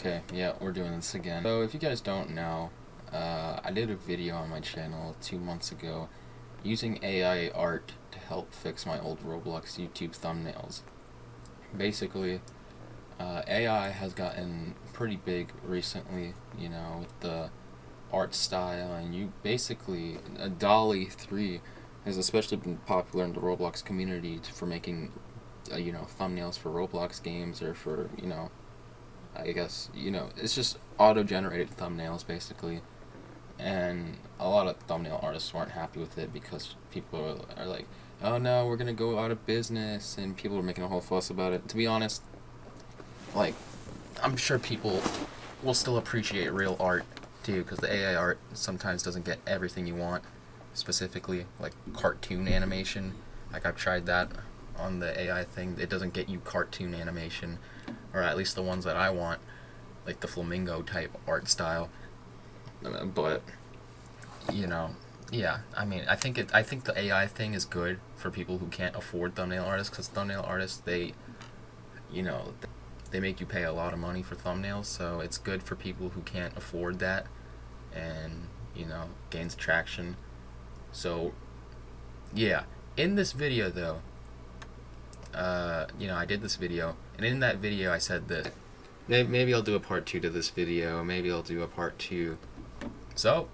Okay, yeah, we're doing this again. So if you guys don't know, uh, I did a video on my channel two months ago using AI art to help fix my old Roblox YouTube thumbnails. Basically, uh, AI has gotten pretty big recently, you know, with the art style, and you basically, a DALL-E 3 has especially been popular in the Roblox community for making, uh, you know, thumbnails for Roblox games or for, you know, I guess, you know, it's just auto-generated thumbnails, basically. And a lot of thumbnail artists weren't happy with it because people are, are like, oh no, we're gonna go out of business, and people are making a whole fuss about it. To be honest, like, I'm sure people will still appreciate real art, too, because the AI art sometimes doesn't get everything you want, specifically, like, cartoon animation. Like, I've tried that on the AI thing. It doesn't get you cartoon animation or at least the ones that I want, like the flamingo type art style. Uh, but you know, yeah, I mean, I think it. I think the AI thing is good for people who can't afford thumbnail artists, because thumbnail artists they, you know, they make you pay a lot of money for thumbnails, so it's good for people who can't afford that, and you know, gains traction. So, yeah, in this video though, uh, you know, I did this video, and in that video I said that maybe I'll do a part two to this video, maybe I'll do a part two. So,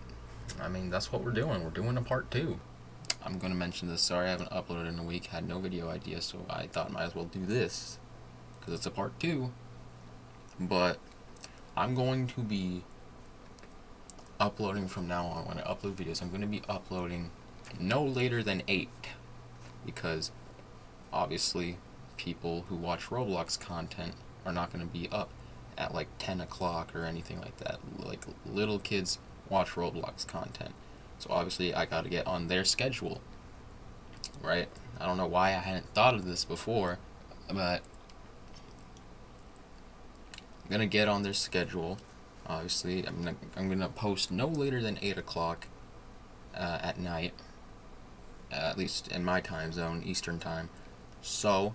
I mean, that's what we're doing. We're doing a part two. I'm going to mention this. Sorry I haven't uploaded in a week, had no video idea, so I thought I might as well do this, because it's a part two. But, I'm going to be uploading from now on. When I upload videos, I'm going to be uploading no later than 8, because obviously people who watch Roblox content are not going to be up at like 10 o'clock or anything like that. Like little kids watch Roblox content. So obviously I got to get on their schedule. Right? I don't know why I hadn't thought of this before, but I'm going to get on their schedule. Obviously, I'm gonna, I'm gonna post no later than 8 o'clock uh, at night, at least in my time zone, Eastern time. So,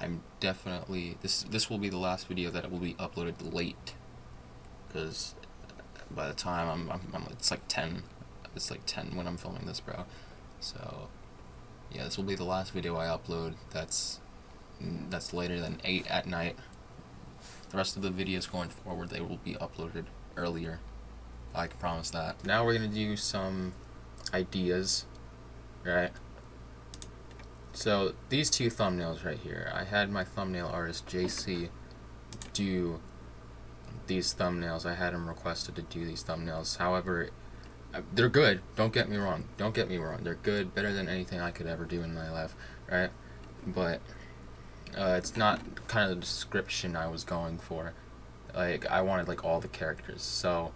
I'm definitely this this will be the last video that will be uploaded late. Because by the time I'm, I'm, I'm, it's like 10 it's like 10 when I'm filming this bro. So yeah this will be the last video I upload that's that's later than 8 at night. The rest of the videos going forward they will be uploaded earlier. I can promise that. Now we're gonna do some ideas right so these two thumbnails right here, I had my thumbnail artist JC do these thumbnails. I had him requested to do these thumbnails. However, uh, they're good. Don't get me wrong. Don't get me wrong. They're good, better than anything I could ever do in my life, right? But uh, it's not kind of the description I was going for. Like I wanted like all the characters. So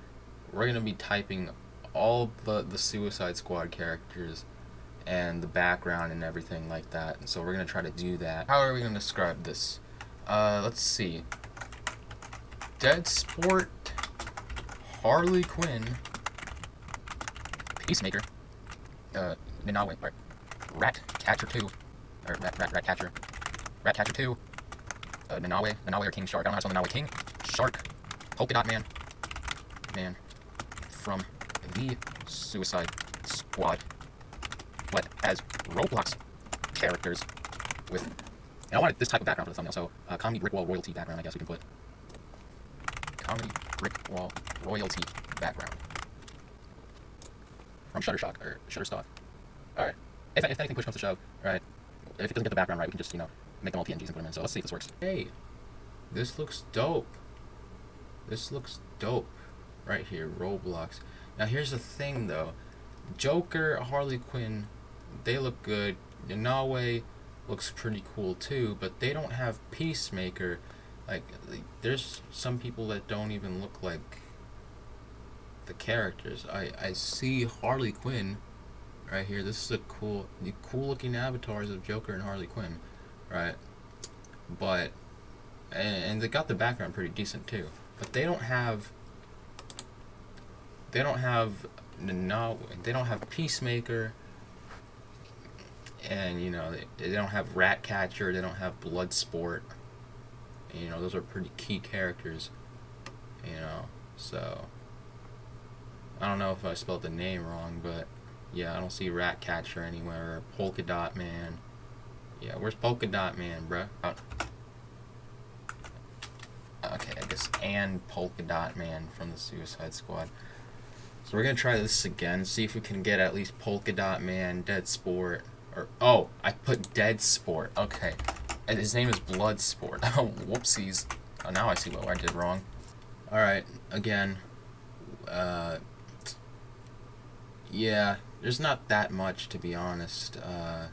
we're gonna be typing all the the Suicide Squad characters and the background and everything like that. And so we're going to try to do that. How are we going to describe this? Uh, let's see. Dead Sport, Harley Quinn, Peacemaker, uh, Nanaue, right. Rat Catcher 2, or Rat, Rat, Rat Catcher, Rat Catcher 2, uh, Nanaue, Nanaue or King Shark, I don't know how to spell King, Shark, Polka Dot Man, Man, from the Suicide Squad but as Roblox characters with, and I wanted this type of background for the thumbnail, so uh, comedy brick wall royalty background, I guess we can put. Comedy brick wall royalty background. From Shutterstock, or Shutterstock. Alright. If, if anything push comes to shove, right, if it doesn't get the background right, we can just, you know, make them all PNGs and put them in. So let's see if this works. Hey, this looks dope. This looks dope. Right here, Roblox. Now here's the thing though. Joker, Harley Quinn, they look good. Nanaue looks pretty cool too, but they don't have Peacemaker. Like, like, there's some people that don't even look like the characters. I, I see Harley Quinn right here. This is a cool, cool looking avatars of Joker and Harley Quinn, right? But, and, and they got the background pretty decent too. But they don't have, they don't have, no, they don't have Peacemaker and you know they, they don't have Ratcatcher, they don't have Bloodsport. You know those are pretty key characters you know. So I don't know if I spelled the name wrong, but yeah, I don't see Ratcatcher anywhere. Or Polka Dot Man. Yeah, where's Polka Dot Man, bruh? Oh. Okay, I guess and Polka Dot Man from the Suicide Squad. So we're gonna try this again, see if we can get at least Polka Dot Man, Dead Sport, or oh, I put Dead Sport. Okay, and his name is Blood Sport. Oh, whoopsies. Oh, now I see what I did wrong. All right, again. Uh, yeah, there's not that much to be honest. Uh,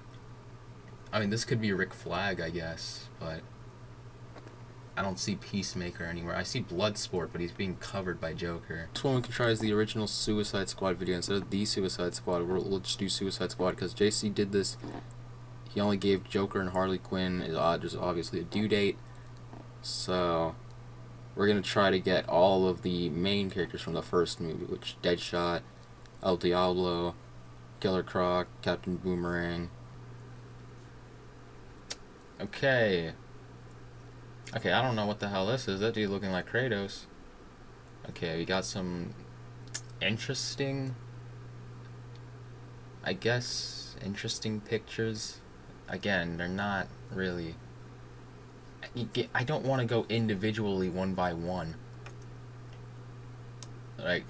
I mean, this could be Rick Flag, I guess, but I don't see Peacemaker anywhere. I see Bloodsport, but he's being covered by Joker. This one we can try is the original Suicide Squad video. Instead of the Suicide Squad, we'll, we'll just do Suicide Squad because JC did this. He only gave Joker and Harley Quinn. There's obviously a due date. So, we're going to try to get all of the main characters from the first movie, which Deadshot, El Diablo, Killer Croc, Captain Boomerang. Okay, Okay, I don't know what the hell this is. That dude looking like Kratos. Okay, we got some interesting, I guess, interesting pictures. Again, they're not really. I don't want to go individually one by one. Like,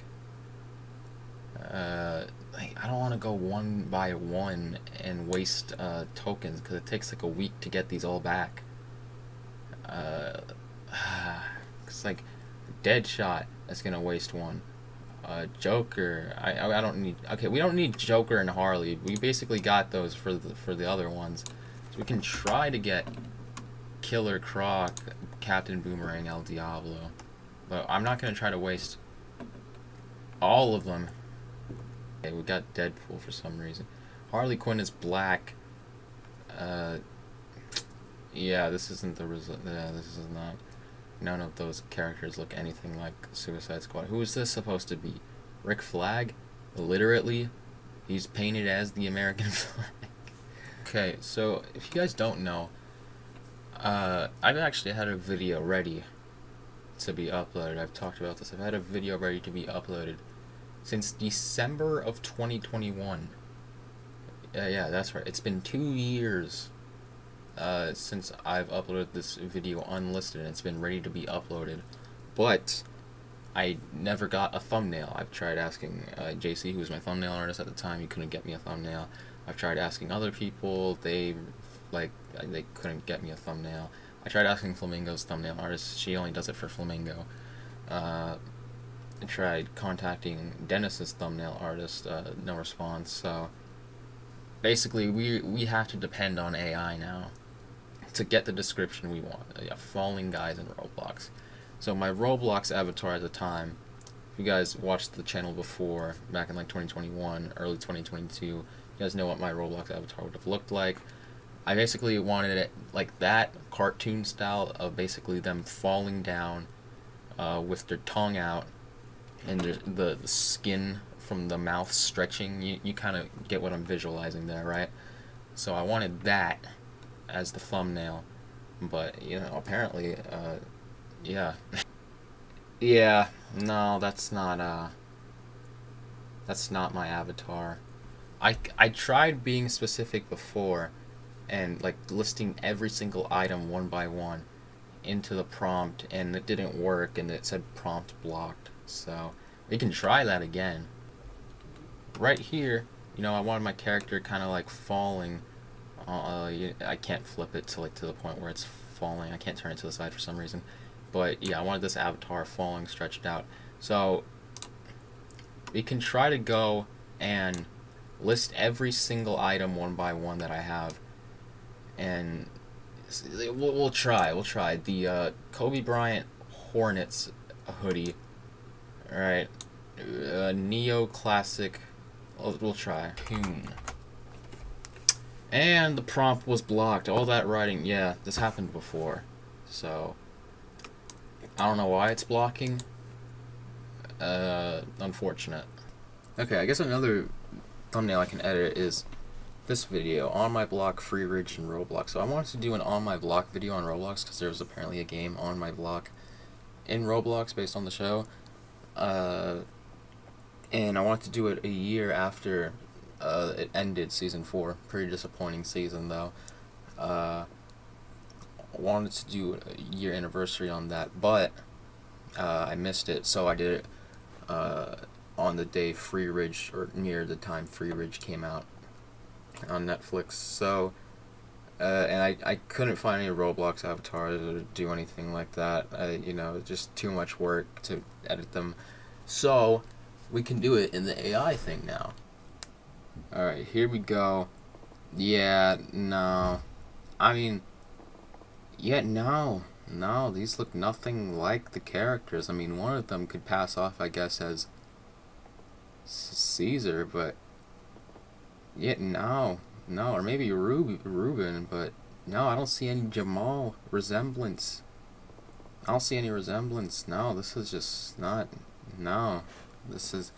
uh, I don't want to go one by one and waste uh, tokens because it takes like a week to get these all back uh, it's like Deadshot that's gonna waste one. Uh, Joker, I, I I don't need. Okay, we don't need Joker and Harley. We basically got those for the for the other ones, so we can try to get Killer Croc, Captain Boomerang, El Diablo, but I'm not gonna try to waste all of them. Okay, we got Deadpool for some reason. Harley Quinn is black. Uh, yeah, this isn't the result. Yeah, this is not. None of those characters look anything like Suicide Squad. Who is this supposed to be? Rick Flag? Literally, he's painted as the American flag. okay, so if you guys don't know, uh, I've actually had a video ready to be uploaded. I've talked about this. I've had a video ready to be uploaded since December of 2021. Yeah, yeah, that's right. It's been two years uh, since I've uploaded this video unlisted and it's been ready to be uploaded. But I never got a thumbnail. I've tried asking uh, JC, who was my thumbnail artist at the time, he couldn't get me a thumbnail. I've tried asking other people, they like they couldn't get me a thumbnail. I tried asking Flamingo's thumbnail artist, she only does it for Flamingo. Uh, I tried contacting Dennis's thumbnail artist, uh, no response. So basically, we we have to depend on AI now to get the description we want. Yeah, falling guys in Roblox. So my Roblox avatar at the time, if you guys watched the channel before, back in like 2021, early 2022, you guys know what my Roblox avatar would have looked like. I basically wanted it like that cartoon style of basically them falling down uh, with their tongue out and the, the skin from the mouth stretching. You, you kind of get what I'm visualizing there, right? So I wanted that as the thumbnail. But, you know, apparently, uh, yeah. yeah, no, that's not, uh, that's not my avatar. I, I tried being specific before and, like, listing every single item one by one into the prompt, and it didn't work, and it said prompt blocked. So, we can try that again. Right here, you know, I wanted my character kind of, like, falling uh, I can't flip it to like to the point where it's falling. I can't turn it to the side for some reason. But yeah, I wanted this avatar falling stretched out. So we can try to go and list every single item one by one that I have. And we'll, we'll try. We'll try. The uh, Kobe Bryant Hornets hoodie. Alright. Uh, Neo Classic. We'll, we'll try. Hmm. And the prompt was blocked. All that writing, yeah, this happened before. So, I don't know why it's blocking. Uh, unfortunate. Okay, I guess another thumbnail I can edit is this video, On My Block, Freeridge, and Roblox. So I wanted to do an On My Block video on Roblox because there was apparently a game on my block. in Roblox based on the show. Uh, and I wanted to do it a year after uh, it ended season four. Pretty disappointing season though. Uh, wanted to do a year anniversary on that, but uh, I missed it, so I did it uh, on the day Freeridge or near the time Freeridge came out on Netflix. So. Uh, and I, I couldn't find any Roblox avatars or do anything like that. I, you know, just too much work to edit them. So, we can do it in the AI thing now. Alright, here we go. Yeah, no. I mean, yeah, no. No, these look nothing like the characters. I mean, one of them could pass off, I guess, as Caesar, but... Yeah, no. No, or maybe Rub Ruben, but no, I don't see any Jamal resemblance. I don't see any resemblance. No, this is just not. No, this is.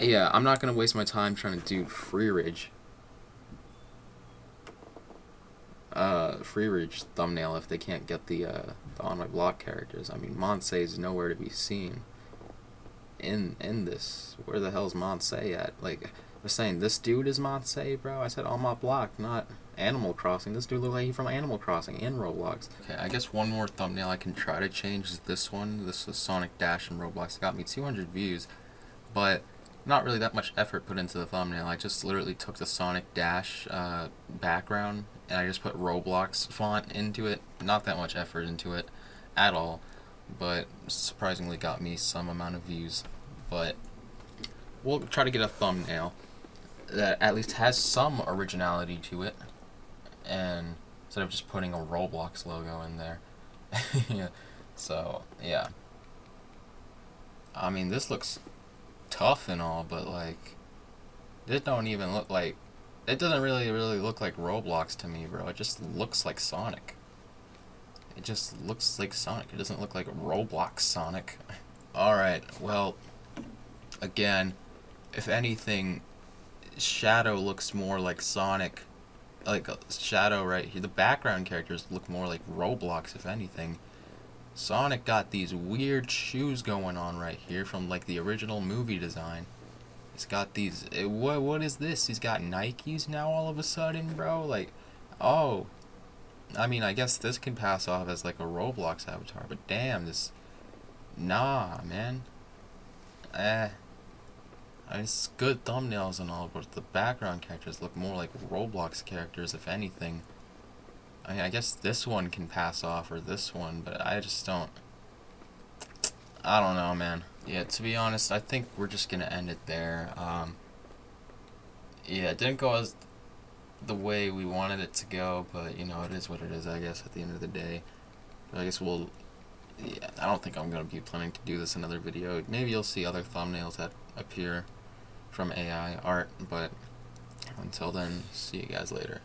Yeah, I'm not gonna waste my time trying to do Freeridge. Uh, Freeridge thumbnail if they can't get the uh, the on my block characters. I mean, Monse is nowhere to be seen. In in this, where the hell's Monse at? Like I was saying this dude is Monse, bro. I said on my block, not Animal Crossing. This dude looks like he from Animal Crossing and Roblox. Okay, I guess one more thumbnail I can try to change is this one. This is Sonic Dash in Roblox. It got me 200 views, but not really that much effort put into the thumbnail. I just literally took the Sonic Dash uh, background and I just put Roblox font into it. Not that much effort into it at all, but surprisingly got me some amount of views. But we'll try to get a thumbnail that at least has some originality to it, and instead of just putting a Roblox logo in there. yeah. So yeah. I mean, this looks tough and all, but like, it don't even look like. It doesn't really, really look like Roblox to me, bro. It just looks like Sonic. It just looks like Sonic. It doesn't look like Roblox Sonic. Alright, well, again, if anything, Shadow looks more like Sonic. Like uh, Shadow right here. The background characters look more like Roblox, if anything. Sonic got these weird shoes going on right here from like the original movie design. He's got these. Eh, what what is this? He's got Nikes now all of a sudden, bro. Like, oh. I mean, I guess this can pass off as like a Roblox avatar, but damn, this. Nah, man. Eh. I mean, it's good thumbnails and all, but the background characters look more like Roblox characters, if anything. I mean, I guess this one can pass off, or this one, but I just don't... I don't know, man. Yeah, to be honest, I think we're just gonna end it there. Um, yeah, it didn't go as the way we wanted it to go, but, you know, it is what it is, I guess, at the end of the day. I guess we'll... Yeah, I don't think I'm gonna be planning to do this another video. Maybe you'll see other thumbnails that appear from AI art, but until then, see you guys later.